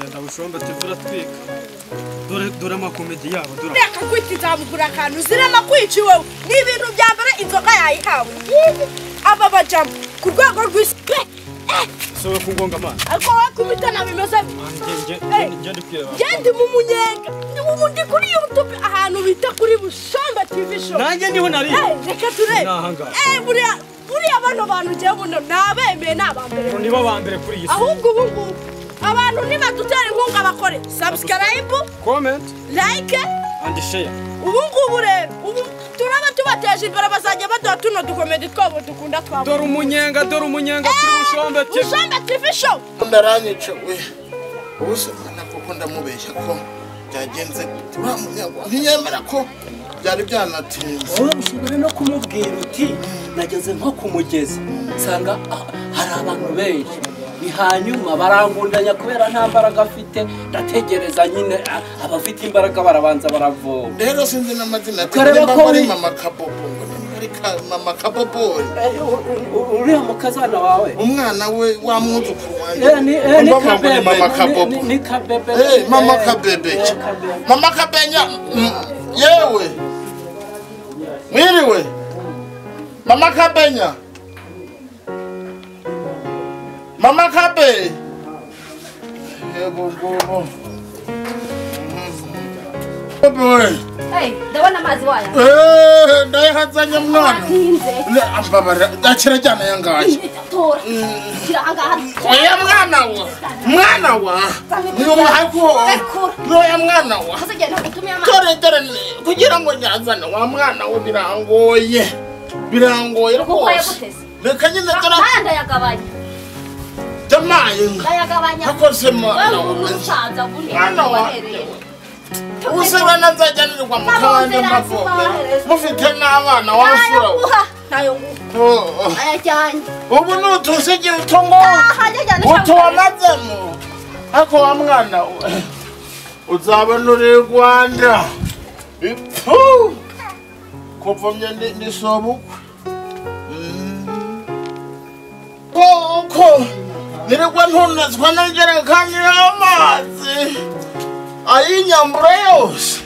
genda bushombe tv uratwika dore dore amakomedi yabo dore. Reka kwita izamugura akantu zirema kwica iwowe ni ibintu bya mbere inzoga yayihawe. Aba bajama ku rwego rw'isi. Pe sobe ku ngonga amazi? Ariko wowe kubitana bimeze ngende kwireba. gendi mu munyenga. Ni ubu ndi kuri youtube ahantu bita kuri bushomba tv show. Nanjye ni ho nari? Eh, reka turebe Ni. Eh, buriya buriya bano bantu njyewe buno nabemeye ni abambere. Nibo ba mbere kuri iyi si. Ahubwo ubu ngubu abantu nibadutera inkunga bakore. Subscribe comment. like and share. ubu ngubu rero. Ubu turaba tubateje imbere bazajya baduha tuno dukomedi twabo dukunda twabo. Dore umunyenga dore umunyenga kuri bushombe tv bushombe tv show. Ndaranyica we. Ubu se mwana koko ndamubeshya ko byagenze gute? Uriya munyagwa. Ntiyemera ko byari byanatinze. Wowe ushobora no kumubwira uti nageze nko ku mugezi. Nsanga ah, hari abantu benshi. Ni hanyuma barangundanya kubera nta mbaraga afite. Ndategereza nyine abafite imbaraga barabanza baravoma. Rero sinzi n'amazina nimba ko ari mama kabobo mama kabobori Eh, uriya mukazana wawe? Umwana we wa mwuzukuru wanjye. Mama kabobo ni- kabebe. Eh, mama Eh, kabebe. eh, kabebe. mama kabenya yewe. Mwiriwe. Mama kabenya. Mama kabe yego ngubu Boy, Hey, ndabona amazi waya. eh, ndayahazanye mwana. Ntinze. Ne, ambabara, gakira cyane yangaye. Tora. Shyira ahangaha. Oya mwana wa, mwana wa, niyo mahako. Oya mwana wa. Dore ni- kugira ngo nyazane wa mwana we birangoye. Birangoye rwose. Reka nyine dore Aya ndayagabanya. Jamaye nga. Ndayagabanya. Hakose mwana Wewe uri wa. umusaza ubundi Mwana wa. wahereye. Ubusaba nazajyanirwa mu kabande mavome. Mufite n'abana wafura we. Nayo Nayo nguha. Oh, oh. Ayajyanye. ubu nutusigira utungo Aha, njya njyana utuwamazemo ariko wa mwana we uzabona uri rwanda ipfu kuvumye nisobukwe ndiri kwanhonetswa nanjerekani ya mati ayinyambura yose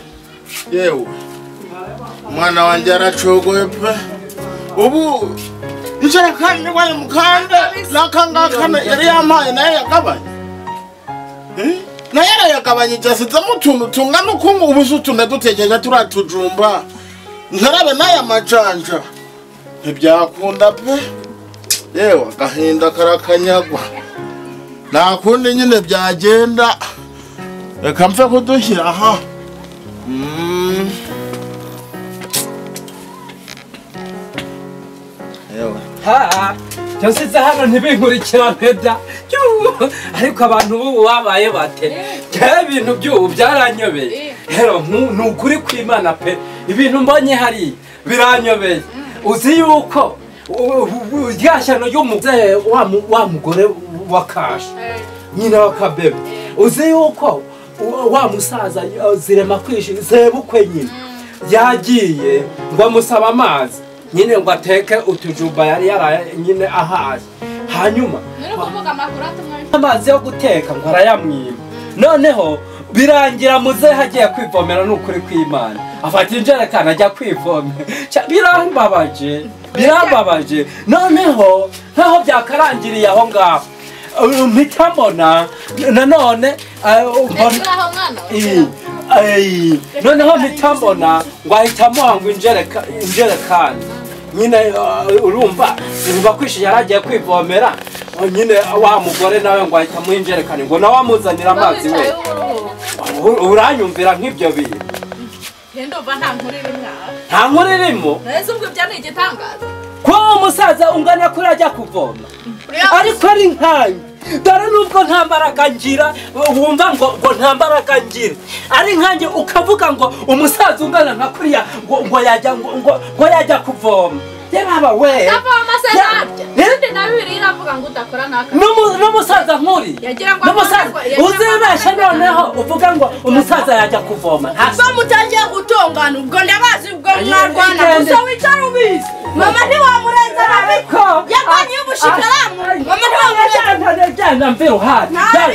yewe mwana wanje aracogope ubu injerekani ndikwane mukande? Nakangakana iri yamaye naye yakabanya? Naye arayagabanyija sizamo utuntu tungana ukungu ubuze utuntu dutekereje turiya tujumba ntarabe n'aya majanja ntibyakunda pe. Yewe agahinda karakanyagwa. Nta kundi nyine byagenda. Reka mfe kudushyira aha. Mm. ha byose hano ntibinkurikirane Yuuu, ariko abantu b'ubu babaye bate? Byaba ibintu by'ubu byaranyobeye. Ni ukuri kw'imana pe ibintu mbonye hariya biranyobeye. Uzi yuko u- u- rya shyano ry'umuzehe wa mu- wa mugore wa kashi nyina wa kabebe. Uzi yuko wa musaza uh, zirema kwishi sebukwe nyine yagiye ngo amusaba amazi. Nyine ngo ateke utujumba yari yaraye nyine ahaye hanyuma amazi yo guteka ngo arayamwiba noneho birangira muzehe agiye kwivomera n'ukuri kw'imana. Afata injerekani ajya kwivomera birambabaje birambabaje. Noneho nkaho byakarangiriye aho ngaho. Mpita mbona nanone noneho mpita mbona ngo ahita amuha ngo injereka- injerekani. Nyine uh, urumva urumva kwishi yari agiye kwivomera. Nyine wa mugore nawe ngo ahita amuha injerekani. Ngo nawe amuzanire amazi we. uranyumvira nk'ibyo bintu. Nta nkuru irimo ko uwo musaza ungana kuri ajya kuvoma. Ariko ari nkanyu. Dore nubwo nta mbaraga ngira wumva ngo ngo nta mbaraga ngira. Ari nkanjye ukavuga ngo umusaza ungana nka kuriya ngo ngo yajya ngo yajya kuvoma. Yaba we. Ndavoma se. Eh? Ubundi na bibiri iravuga ngo udakora n'aka. N'umu- n'umusaza nk'uri? Yagira ngo n'umusaza uzibeshe noneho uvuga ngo umusaza yajya kuvoma. Ubwo mutangiye gutongana ubwo ndabazi ubwo mwarwana. gusa wicara ubizi mama ntiwamurenza agenda mve ruhande Nta-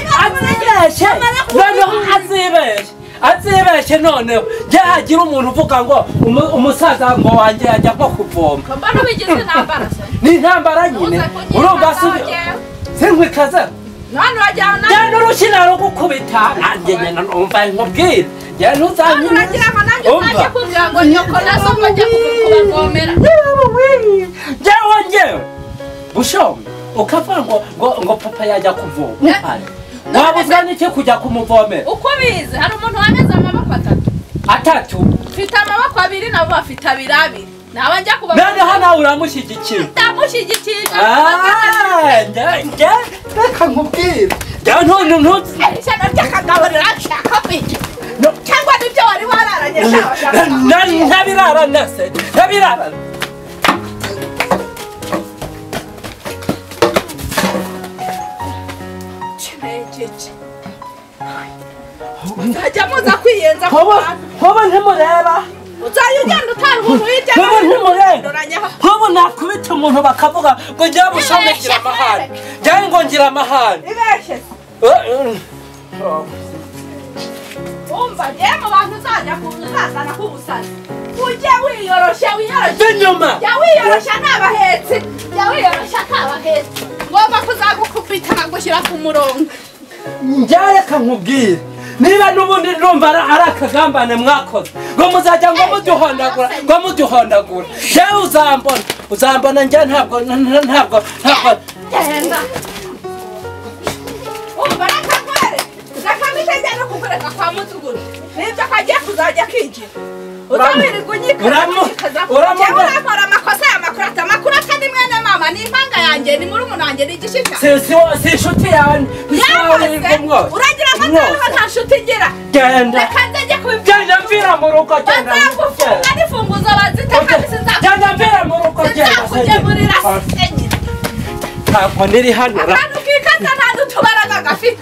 azibeshe noneho njye hagira umuntu uvuga ngo umu- umusaza ngo wanjye yajya nko kuvoma ni intambara nyine urumva si ntagewe sinkwikaze none wajyana njyana urukina rugukubita nanjye nyina numva nkubwire njye none ntuzanyine Umva. njyewe njyewe bushombe ukavuga ngo ngo ngo papa yajya kuvoma wabuzwa n'iki kujya kumuvomera uko ubizi hari umuntu wameze amaboko atatu atatu mfite amaboko abiri nabo bafite abiri abiri nawe njya noneho nawe uramushyigikira ndamushyigikira Ah, njye njye reka nkubwire cyangwa ni byo wari wararanye Na- ntabirarana se ntabirarana uzajya muza kwiyenza ku bantu nkubu ntimureba uzajya ugenda utanga umuntu hirya no hino ntimureba uranyaho nkubu nakubita umuntu bakavuga ngo njyewe bushombe ngira amahane. Njyewe ngo ngira amahane. Ibeshye Eh, eh. umva njyewe mu bantu uzajya kuza uzazana k'ubusazi ujye wiyoroshya wiyoroshya. Inyuma jya wiyoroshya ntabahetsi jya wiyoroshya ntabahetsi ngomba kuzagukubita nkagushyira ku murongo. Reka nkubwire niba n'ubundi numva ari akagambane mwakoze ngo muzajya ngo muduhondagura ngo muduhondagura. Njyewe uzambona uzambona njyewe ntabwo ntabwo ntabwo mpite no kukureka kwa mudugudu ni byo kagiye kuzajya kigira uzawirirwa Uramu- unyikaza uramu- jyewe urakora amakosa ya makurata. Makurata ni mwene mama ni impanga yanjye ni murumuna wanjye ni igishika si inshuti yawe yamaze uragira ngo nzaho nta nshuti igira genda reka nzajye kubibwira genda mvira mu rugo genda bazagufunga n'ifunguzo bazita kandi sinzakugemurira genda mvira mu rugo genda senyine ntabwo ndiri hano akantu kikaza nta n'utubaraga gafite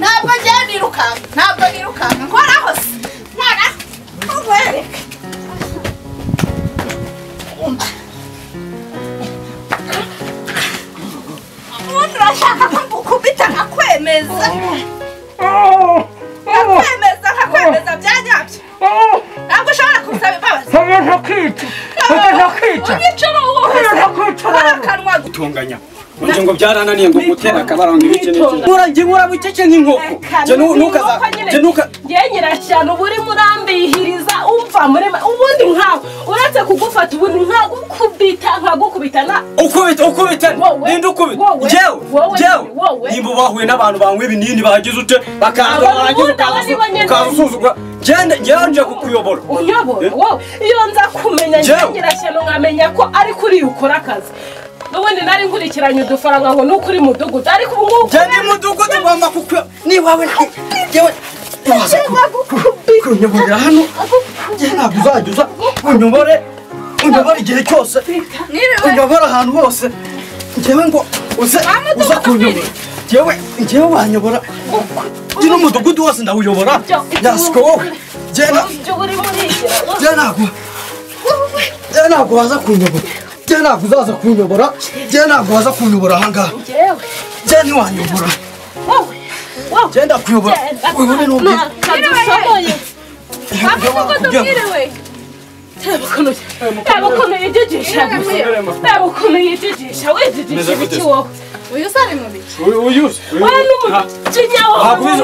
ntabwo ngewe nirukanka ntabwo nirukanka. Nkoraho se. Nkora. Nkwereke ubundi urashaka ko ngukubita nkakwemeza? Nkakwemeza nkakwemeza. Bya nyabyo ntabwo ushobora kunsaba imbabazi. Umuntu kwica. Umuntu kwica. Unyicira uwuhe se akanwa gutunganya ngo ngo byarananiye ngo mutere akabaranga ibiki n'iki? Nkura njye nkura bucece nk'inkoko Je nu- nukaza je nuka njye nyirashyano uba uri murambihiriza umva muri ubundi nkawe uretse kugufata ubundi nkagukubita nkagukubita na ukubita ukubita. Ninde ukubita? njyewe wowe. nimba bahuye n'abantu banywa ibinini bagize ute? Bakaza barangiza ubundi aba ukaza nibo nyine. ukaza usuzugura. Njyewe njyewe nje kukuyobora. Uyobora Eh? iyo nza kumenya njye nyirashyano nkamenya ko ari kuri ukora akazi. Ubundi nari nkurikiranye udufaranga ngo nuko uri mudugudu ariko ubu ngubu njye ndi mudugudu ngomba kukuyo niwawe njyewe waza kunyoborera hano njye ntabwo uzajya uza unyobore unyobore igihe cyose unyobore ahantu hose njyewe ngo uze uza kunyobora njyewe njyewe wanyobora njye n'umudugudu wose ndawuyobora yasiko wowe njyewe ntabwo njyewe ntabwo waza kunyobora tena kuzaza kunyobora tena kuza kunyobora hanga tena wanyobora tenda kuyobora ubone n'ubwe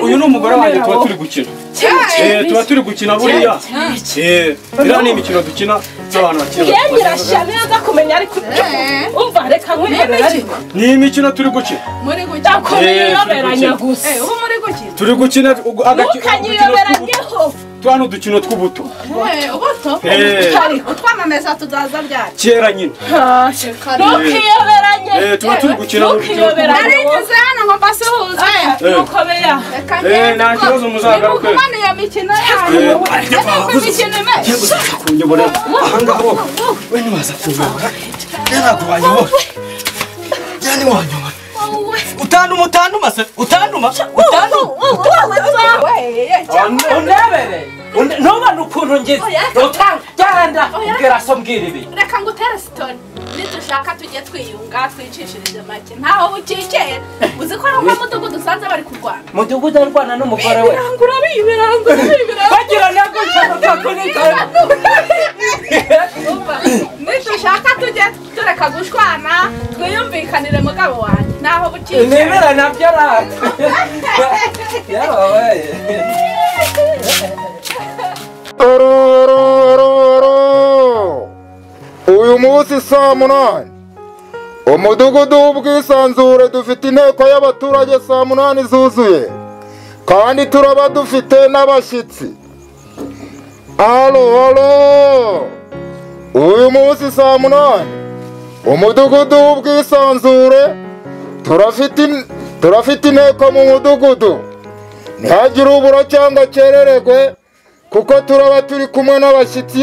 uyu ni umugore wanjye tuba turi gukina tuba turi gukina buriya iriya ni imikino dukina bato yenyirashya neza kumenya ariko umva reka nkwiherera ariko. ni imikino turi gukina muri gukina ndakumiyoberanya gusa. Eh, turi gukina ugu- agaki- udukino tw'ubuto ntukanyiyoberanyeho tuba ni udukino tw'ubuto ubuto? Utwamameza tuzaza ryari? Kera nyine ntukiyoberanye. Eh, tuba turi gukina ntukiyoberanye. Narigize hano ngo mbasuhuze. Eh, nukomeya reka Eh, nta kibazo muzagaruke. nimugumane iyo mikino yanyu. ariko imikino imeze. kunyoborera ahangaha wowe we ntiwaza kunyobora. Njye ntabwo wanyobora njye ntiwanyobora utanduma utanduma se utanduma utanduma undebere Unde- ntubone ukuntu ngize Oya, Uta- genda Oya. mbwira so mbwira ibi reka ngutere sitori ni nidushaka tujye twiyunga twicishirize make ntaho bukikeye uzi ko kwa mudugudu usanze bari kurwana mudugudu arwana n'umugore we birangura bibirangura bibirangura bagira nabwo nshaka kunika Umva, nidushaka tujye tureka gushwana twiyumvikanire mugabo wanjye ntaho bukikeye nemera na byo rata yarabaye uyu munsi saa munani. Umudugudu w'ubwisanzure dufite inteko y'abaturage saa munani zuzuye kandi turaba dufite n'abashyitsi. Halo halo uyu munsi saa munani. Umudugudu w'ubwisanzure turafite in- turafite inteko mu mudugudu. Ntihagire ubura cyangwa akereregwe kuko turaba turi kumwe n'abashyitsi